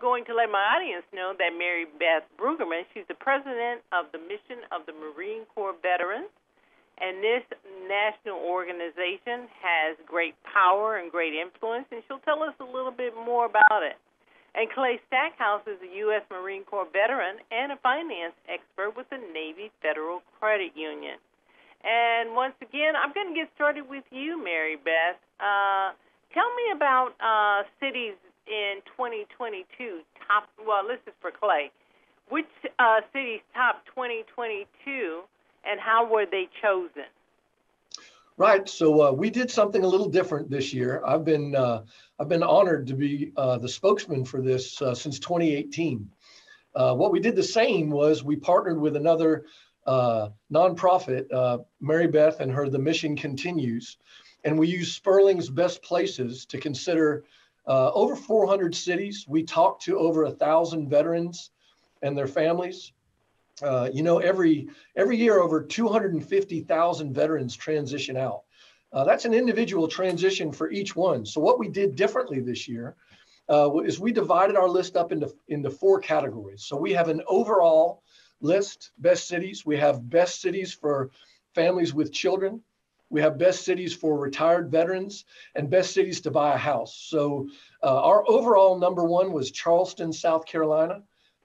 to let my audience know that Mary Beth Bruggeman, she's the president of the Mission of the Marine Corps Veterans. And this national organization has great power and great influence, and she'll tell us a little bit more about it. And Clay Stackhouse is a U.S. Marine Corps veteran and a finance expert with the Navy Federal Credit Union. And once again, I'm going to get started with you, Mary Beth. Uh, tell me about uh, cities in 2022 top. Well, this is for Clay. Which uh, cities top 2022, and how were they chosen? Right. So uh, we did something a little different this year. I've been uh, I've been honored to be uh, the spokesman for this uh, since 2018. Uh, what we did the same was we partnered with another nonprofit, Mary Beth, and her The Mission Continues, and we used Sperling's best places to consider over 400 cities. We talked to over a thousand veterans and their families. Uh, you know, every every year over 250,000 veterans transition out. Uh, that's an individual transition for each one. So what we did differently this year uh, is we divided our list up into into four categories. So we have an overall list, best cities. We have best cities for families with children. We have best cities for retired veterans and best cities to buy a house. So uh, our overall number one was Charleston, South Carolina.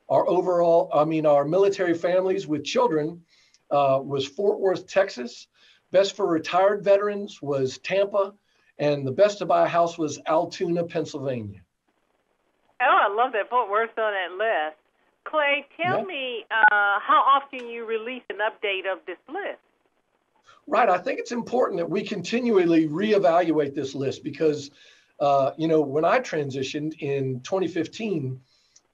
Our overall, I mean, our military families with children uh, was Fort Worth, Texas. Best for retired veterans was Tampa. And the best to buy a house was Altoona, Pennsylvania. Oh, I love that Fort Worth on that list. Clay, tell yeah. me uh, how often you release an update of this list. Right. I think it's important that we continually reevaluate this list because, uh, you know, when I transitioned in 2015,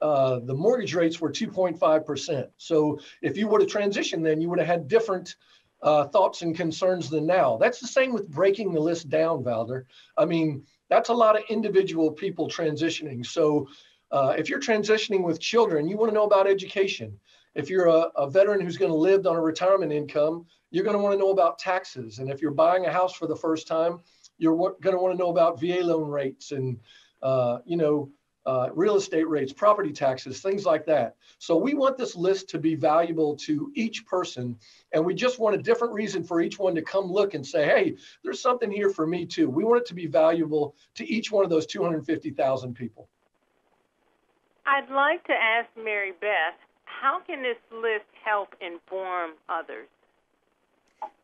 uh, the mortgage rates were 2.5%. So if you would have transitioned then, you would have had different uh, thoughts and concerns than now. That's the same with breaking the list down, Valder. I mean, that's a lot of individual people transitioning. So uh, if you're transitioning with children, you want to know about education. If you're a, a veteran who's going to live on a retirement income, you're going to want to know about taxes. And if you're buying a house for the first time, you're going to want to know about VA loan rates and, uh, you know, uh, real estate rates, property taxes, things like that. So we want this list to be valuable to each person. And we just want a different reason for each one to come look and say, hey, there's something here for me too. We want it to be valuable to each one of those 250,000 people. I'd like to ask Mary Beth, how can this list help inform others?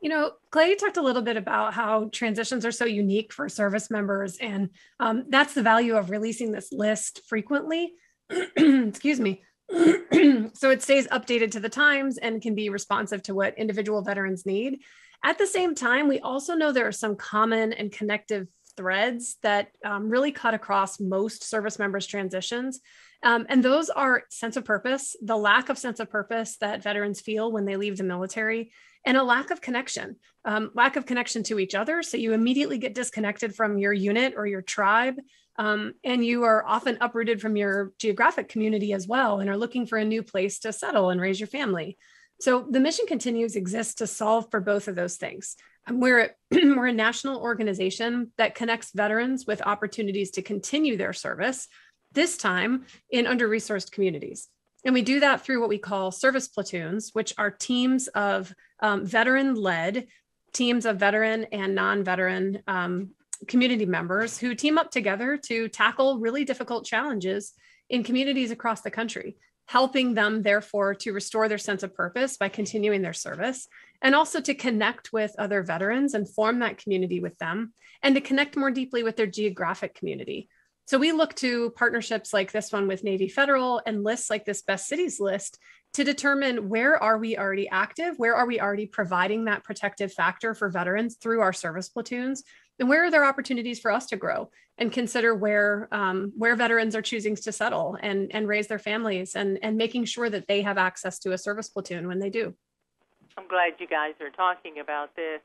You know, Clay talked a little bit about how transitions are so unique for service members, and um, that's the value of releasing this list frequently. Excuse me. so it stays updated to the times and can be responsive to what individual veterans need. At the same time, we also know there are some common and connective threads that um, really cut across most service members' transitions. Um, and those are sense of purpose, the lack of sense of purpose that veterans feel when they leave the military, and a lack of connection, um, lack of connection to each other. So you immediately get disconnected from your unit or your tribe. Um, and you are often uprooted from your geographic community as well and are looking for a new place to settle and raise your family. So the mission continues exists to solve for both of those things. Um, we're, we're a national organization that connects veterans with opportunities to continue their service, this time in under resourced communities. And we do that through what we call service platoons, which are teams of um, veteran led teams of veteran and non veteran um, community members who team up together to tackle really difficult challenges in communities across the country, helping them, therefore, to restore their sense of purpose by continuing their service and also to connect with other veterans and form that community with them and to connect more deeply with their geographic community. So we look to partnerships like this one with Navy Federal and lists like this best cities list to determine where are we already active, where are we already providing that protective factor for veterans through our service platoons, and where are there opportunities for us to grow and consider where um, where veterans are choosing to settle and and raise their families and and making sure that they have access to a service platoon when they do. I'm glad you guys are talking about this.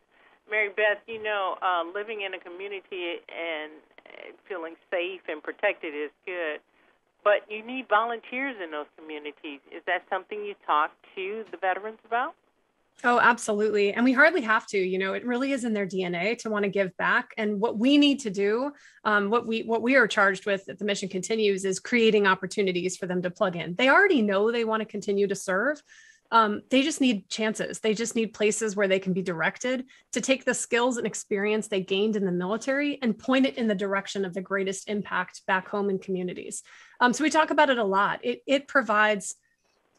Mary Beth, you know, uh, living in a community and feeling safe and protected is good. But you need volunteers in those communities. Is that something you talk to the veterans about? Oh, absolutely. And we hardly have to, you know, it really is in their DNA to want to give back. And what we need to do, um, what we what we are charged with that the mission continues is creating opportunities for them to plug in. They already know they want to continue to serve. Um, they just need chances. They just need places where they can be directed to take the skills and experience they gained in the military and point it in the direction of the greatest impact back home in communities. Um, so we talk about it a lot. It, it provides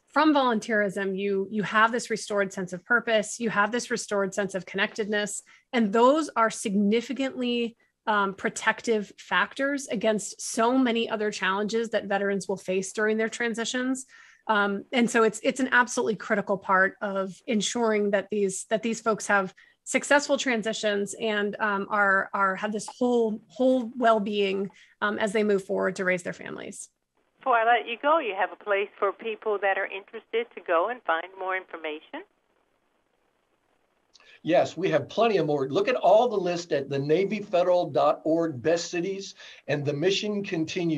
from volunteerism you you have this restored sense of purpose you have this restored sense of connectedness and those are significantly um, protective factors against so many other challenges that veterans will face during their transitions um, and so it's it's an absolutely critical part of ensuring that these that these folks have successful transitions and um, are are have this whole whole well-being um, as they move forward to raise their families before I let you go, you have a place for people that are interested to go and find more information? Yes, we have plenty of more. Look at all the list at the NavyFederal.org best cities, and the mission continues.